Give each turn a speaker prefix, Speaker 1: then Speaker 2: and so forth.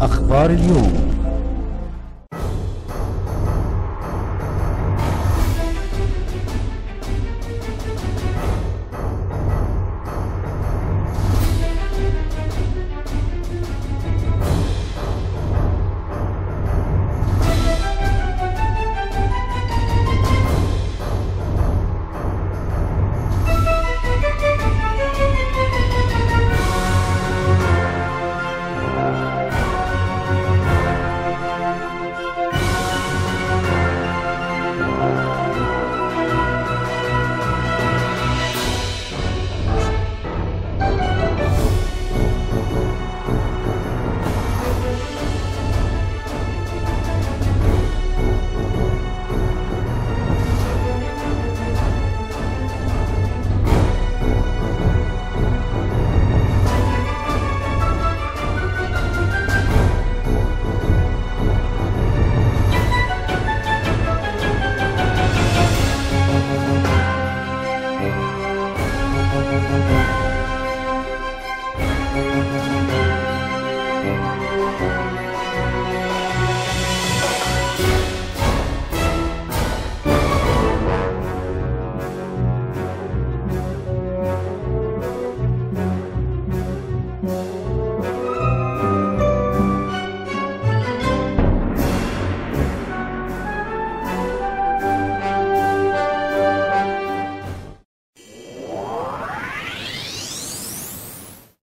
Speaker 1: أخبار اليوم.